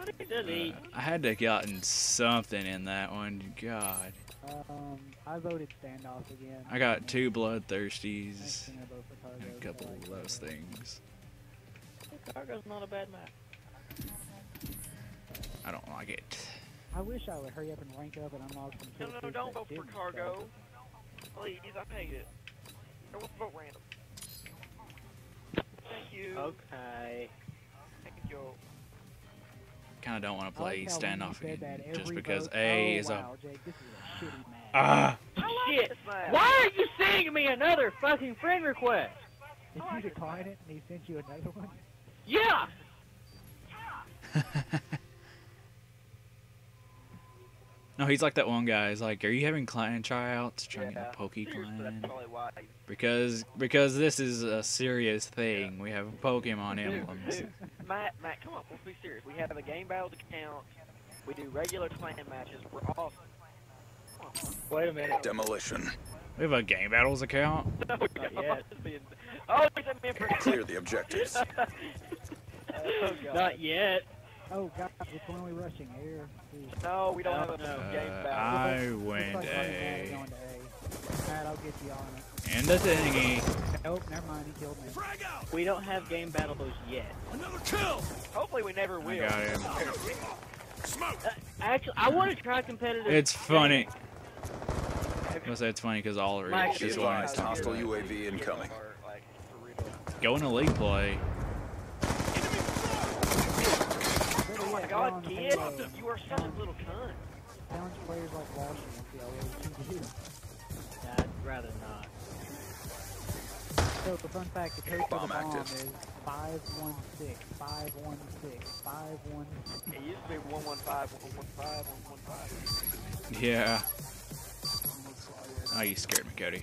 What he does eat? I had to gotten something in that one. God. Um, I voted standoff again. I got two bloodthirsties. thing I vote for Cargo, and A couple so of those vote. things. Cargo's not a bad map. I don't like it. I wish I would hurry up and rank up and unlock some No, kill no, feeds don't that vote for didn't cargo. suck. Please, I hate it. Don't vote random. Thank you. Okay. Thank you. Kind of don't want to play like how standoff again, just because A oh, is wow, Jake, this is a shitty map. a. Ah. I like Shit. Why are you sending me another fucking friend request? Did you decline it and he sent you another one? Yeah. no, he's like that one guy. He's like, "Are you having client tryouts? Trying to get a Poke Seriously, clan?" That's why. Because because this is a serious thing. We have Pokemon Dude, emblems. dude, Matt, Matt, come on, let's be serious. We have a game battles account. We do regular clan matches. We're off. Wait a minute. Demolition. We have a game battles account. Oh, no, Not no, yet. it's being- Oh, he's a member. Clear the objectives. oh, Not yet. Oh god, which one are we rushing? Air. C. No, we don't have a No, no. game Uh, battle. I Looks went like Matt A. going to A. Matt, I'll get you on it. And the thingy. Nope, never mind, he killed me. Frag out! We don't have game battles yet. Another kill! Hopefully, we never I will. got him. Smoke. Actually, I want to try competitive. It's funny. I say it's funny because all of Mike, it Be is Just one advised, hostile UAV incoming. Going for real. Go into league play. Oh my God, kid! You are such a little cunt. Challenge players like Washington, see how well you can do. I'd rather not. So the fun fact, the code for the Bomb bomb active. is 516, 516, 516. It used to be 115, 115, 115. Yeah. Oh, you scared me, Cody.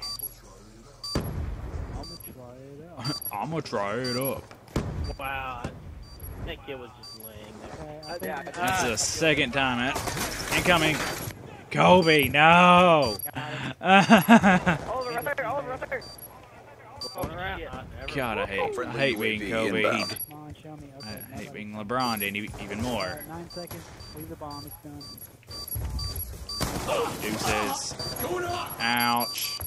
I'm gonna try it out. I'm gonna try it up. Wow. I, that kid was just laying there. Uh, okay, I think Yeah, we- That's the second time that incoming. Kobe, no. Oh, they're right there! Oh, they're right there! Oh, Around, shit. not ever. God, I hate, I hate being Kobe. inbound. Come on, show me. Okay, I hate being LeBron and even more. Nine seconds. Leave the bomb. It's done. Deuces. Ouch.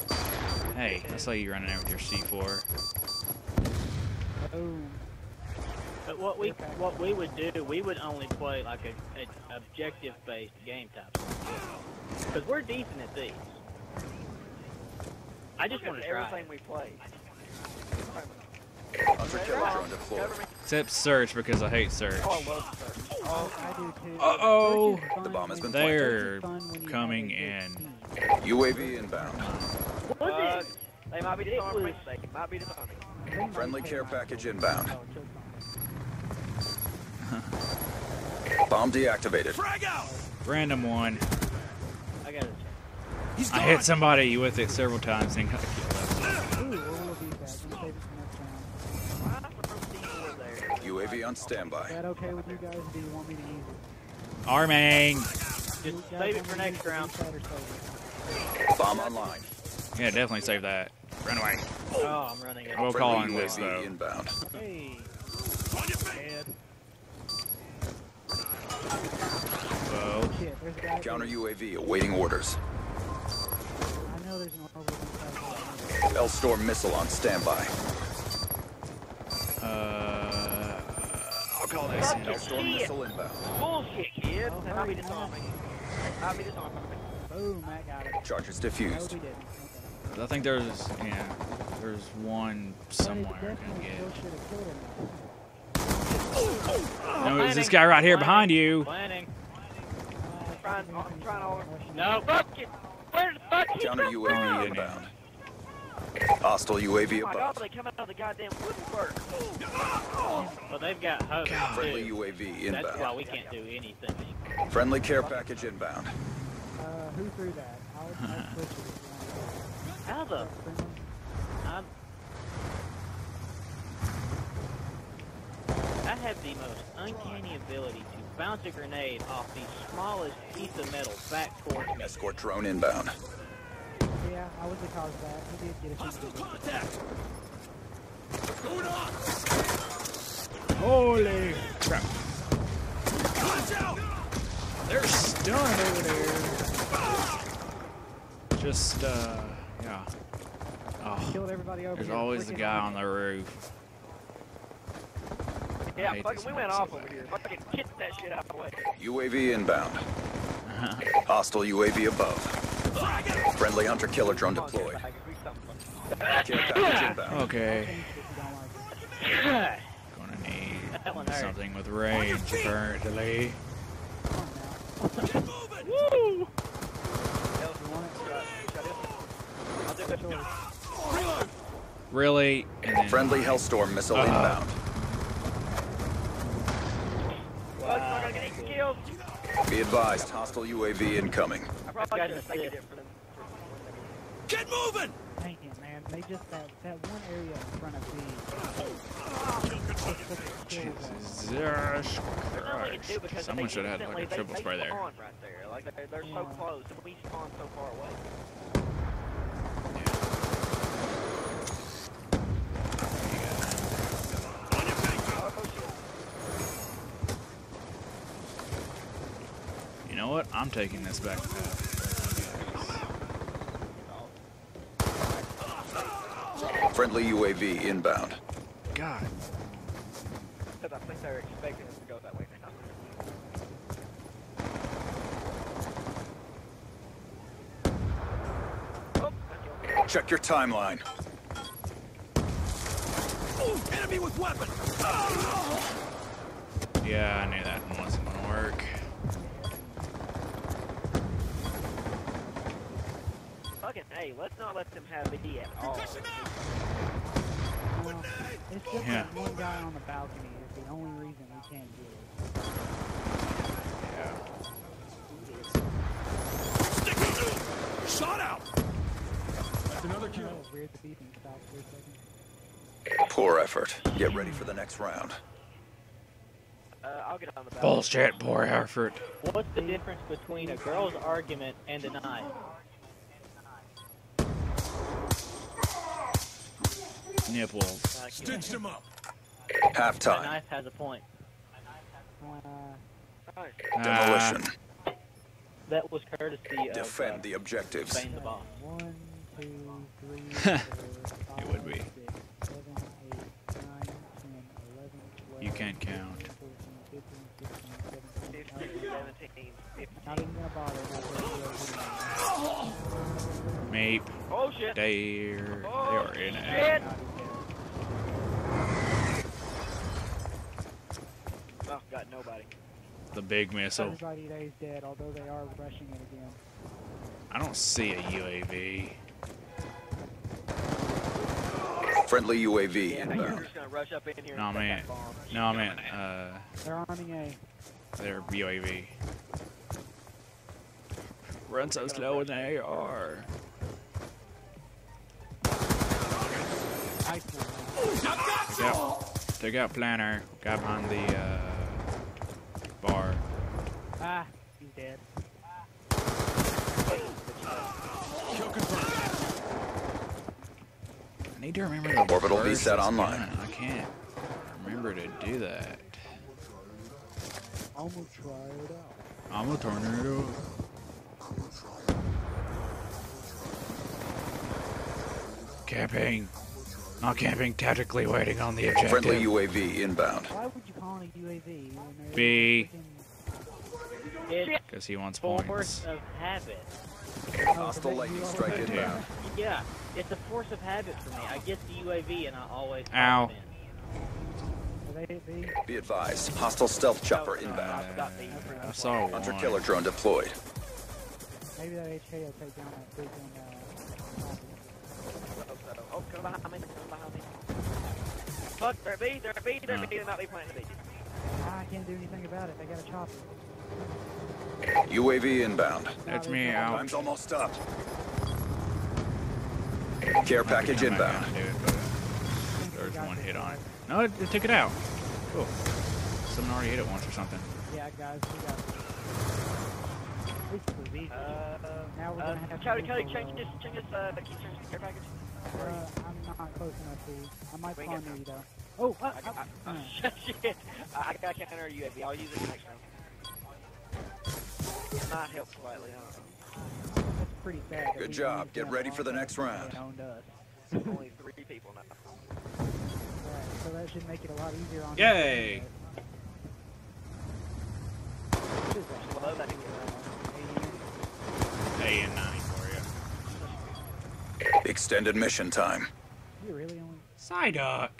Hey, I saw you running there with your C4. Boom. But what we what we would do, we would only play like a, a objective based game type. Because we're decent at these. I just want to try. everything we play. Hunter killer drone deployed. Cover me. Except search because I hate search. Oh, I search. Oh, I do too. Uh-oh. Search is fun The bomb has when- been They're search is fun when you coming in. good team. UAV inbound. What was Uh, it? They might be It disarming. They might be disarming. They Friendly care package inbound. It took Bomb deactivated. Random one. I gotta check. I hit somebody with it several times and got killed. some. Ooh, where will it be back? Let me save it for next round. Why throw C4 there? UAV on Is standby. that okay with you guys? Do you want me to use it? Arming. Just You save it for next round. reset or save it? Bomb online. Yeah, definitely save that. Run away. Oh, I'm running it. We'll call on this UAV though. inbound. Hey. Whoa. Shit, there's a guy. Counter UAV awaiting orders. I know there's an overlord. Hellstorm missile on standby. Uh, I'll call this in. Hellstorm missile inbound. Bullshit, kid. Oh, They might be disarming. They might be disarming. Boom, Matt got it. Charges No, diffused. we. Okay. I think there's, yeah, there's one But it somewhere. I definitely can still get. should have killed him. No, it's this guy right here behind you. Planning. I'm trying all. No, fuck it. Where the fuck he Counter UAV inbound. Hostile UAV Oh my God, they come out of the goddamn woodwork. Well, they've got hoes Friendly too. UAV That's why inbound. we can't do anything. Friendly care package inbound. Uh, who threw that? I'll, I'll switch it. How the? you want. Friendly? I'm, I have the most uncanny ability to bounce a grenade off the smallest piece of metal back towards me. Escort drone inbound. Yeah, I was the cause of that. He did get a few kills. Holy crap. They're stunned over there. Just, uh, yeah. Oh, Killed everybody over there's here. always the guy on the roof. I Yeah, fucking, we went so off over bad. here. Fucking get that shit out of the way. UAV inbound. Uh-huh. Hostile UAV above. Friendly hunter killer drone deployed. Jared, we something. Care package inbound. Okay, Change it if you don't like it. gonna need That one hurt. something with range apparently. Come. Woo! Else, you want it? Shut- shut it. I'll do it. Really? And then Friendly Hellstorm missile Uh-oh. inbound. Fuck, I'm not gonna get any kills. Be advised, hostile UAV incoming. I probably Got should have to saved sit. it for them. Get moving! Dang it, man. They just that that one area in front of me. just took the kill zone. Jesus There's nothing we can do Christ. Someone should have had like a triple spray there. Right there. Like they're, they're so close, and we spawn so far away. Oh, shit. You know what? I'm taking this back. Friendly UAV inbound. God. Because I think they're expecting us to go that way now. Thank you. Check your timeline. Ooh, enemy with weapon! Yeah, I knew that one wasn't hey, let's not let them have the D at all. Concussion out! Well, it's just Yeah. that one guy on the balcony is the only reason we can't get it. Stick it! Shot out! That's another kill. was weird. The beeping for a second. Poor effort. Get ready for the next round. Uh, I'll get on the. Bullshit, poor effort. What's the difference between a girl's argument and a knife? Nipples. Stitched him up. A Halftime. knife has a point. Uh, Alright. Demolition. That was courtesy of Defend uh, the objectives. Spain the boss. one, two, three, four, five, would be. six, seven, eight, nine, 10, 11, 12, You can't count. 13, 15, 16, 17, 15, 18. 17, 15. Not even gonna bother. Not gonna do it. Meep. Oh shit! They're, they are in it. shit. Not even. Oh, got nobody. The big missile. Everybody there is dead, although they are rushing it again. I don't see a UAV. Friendly UAV Yeah, you're inbound. just gonna rush up in here No, and take man. No, I meant, uh, They're arming A. their UAV. Run so slow in the AR. Nice one. Yep. Took out Planner. Got behind the, uh, bar. Ah, he's dead. Kill confirmed. I need to remember the Orbital burst VSAT online. gun. I can't remember to do that. I'm gonna try it out. I'm a tornado. Camping. Not camping, tactically waiting on the objective. Friendly UAV inbound. Why would you call it a UAV? when they're B. freaking- It's Because he wants force points. of habit. Hostile lightning strike Damn. inbound. Yeah, it's a force of habit for me. I get the UAV and I always Ow. in. Are they B? Be advised, hostile stealth chopper No, no, inbound. I've got these. Uh, I saw one. Hunter killer drone deployed. Maybe that HK will take down that big one. Uh, So, so. Oh, come behind me. Come behind me. Fuck, they're B, they're B, they're Uh. B, they might be planting the B. I can't do anything about it. They got a chopper. UAV inbound. That's me out. Time's almost up. Care package inbound. gonna it, there's one hit on it. No, it, it took it out. Cool. Someone already hit it once or something. Yeah, guys, we got. This was easy. Uh, now we're uh, gonna have Cody, to Cody, change this, change this, uh, the key change the care package. Uh, I'm not close enough to. you. I might We spawn got you though. Oh, uh, I got, uh, I, uh, shit, I, I got counter UAV, I'll use it next round. It might help slightly, huh? That's pretty sad. that Good job. Get ready for the next round. They owned us. Only three people now. Alright, so that should make it a lot easier on Yay. anyway. What is that? Well, that- A and nine for you. Extended mission time. You really only... Psyduck.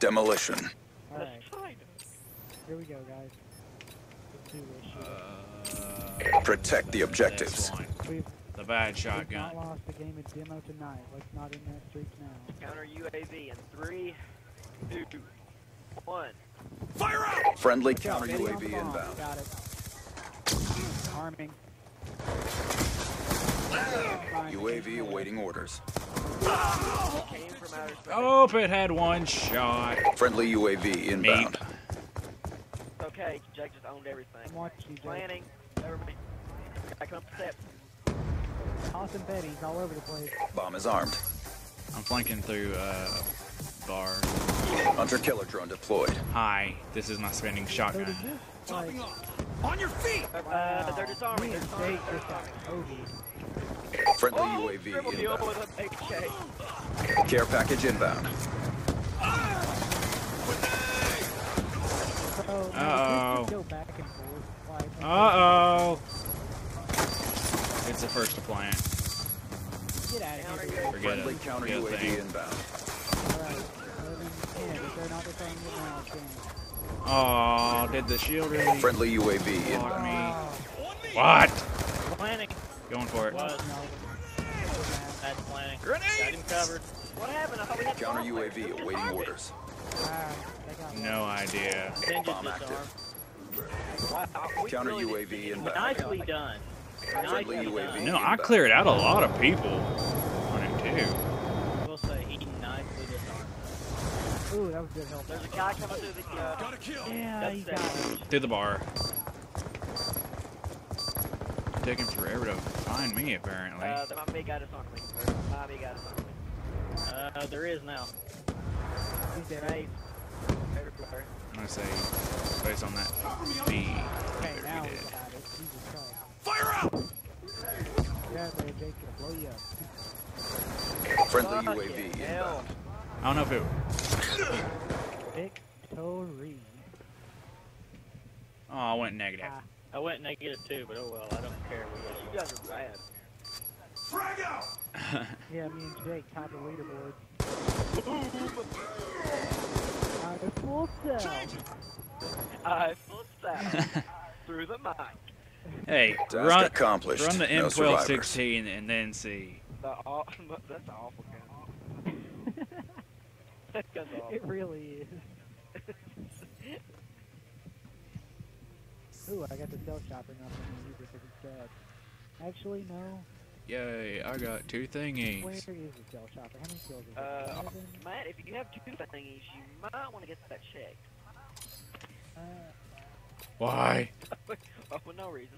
Demolition. Alright, here we go, guys. Protect the objectives. this one. We've, The bad we've shotgun. not lost a game of demo tonight. Let's not end that streak now. Counter UAV in three, two, one. Fire out! Friendly counter Betty on the UAV inbound. Got it. Arming. UAV awaiting orders. Came from outer space. Oh, it had one shot. Friendly UAV Meep. inbound. Okay, Jake just owned everything. Watching you, Planning. Everybody. I come up step. Tossing Betty's all over the place. Bomb is armed. I'm flanking through uh, bar. Hunter killer drone deployed. Hi, this is my spinning shotgun. does like, On your feet! Uh, they're disarming. They're and disarming. Jake just got Kobe. Friendly Oh, UAV triple deal inbound. with an Care package inbound. So, now, if Uh-oh. this could go back and forth, like, and Uh oh. It's the first to plant. Get out of Counter here. UAV. Forget Friendly it. counter Forget UAV thing. inbound. Alright, 11, 10. If they're not defending it now, it's game. Oh, did the shield really Friendly UAV fuck inbound. me? What? Planning. Going for it. Was. No. That's planning. Grenade! Got him covered. What happened? I thought we had Counter bombs. UAV They're awaiting disarming. orders. No idea. Bomb active. Wow, Counter UAV inbound. Nicely done. Friendly Nicely UAV. done. No, I cleared out a lot of people on it too. We'll say he nicely disarmed. Ooh, that was good help. There's a guy coming through the. Uh, Got a kill! Yeah, That's you that. got it. Through the bar. Taking forever to find me, apparently. uh, there might be a guy disarming me. There might be a guy disarming me. Uh, there is now. He's dead. Grenade. I'm gonna say, based on that speed, Okay, there now we we did. Got it. Jesus Christ. Fire out! Yeah, there, Jake, gonna blow you up. Friendly Fuck UAV inbound. I don't know if it. Victory. Oh, I went negative. Ah, I went negative negative too, but oh well, I don't care. You guys are bad. Frag out! yeah, me and Jake top the leaderboard. The full self. I full step through the mic. Hey, Task run, accomplished. run the no survivors. M1216 and then see. The aw- that's an awful gun. That gun's awful. It really is. Ooh, I got the cell chopper now from the user because it's dead. Actually, no. Yay, I got two thingies. Where is the stealth chopper? How many kills is? Uh, Eleven? Matt, if you have two thingies, you might want to get that checked. Uh, Why? oh, for no reason.